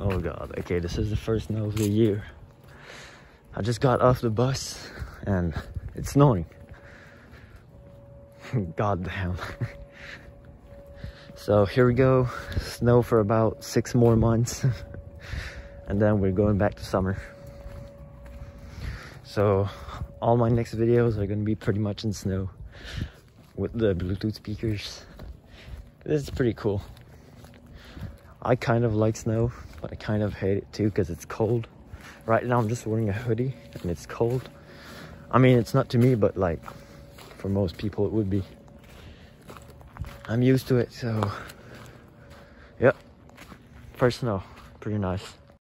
Oh god, okay, this is the first snow of the year. I just got off the bus and it's snowing. god damn. so here we go, snow for about six more months and then we're going back to summer. So all my next videos are gonna be pretty much in snow with the Bluetooth speakers. This is pretty cool. I kind of like snow, but I kind of hate it too because it's cold. Right now I'm just wearing a hoodie and it's cold. I mean, it's not to me, but like for most people it would be. I'm used to it, so yep. First snow, pretty nice.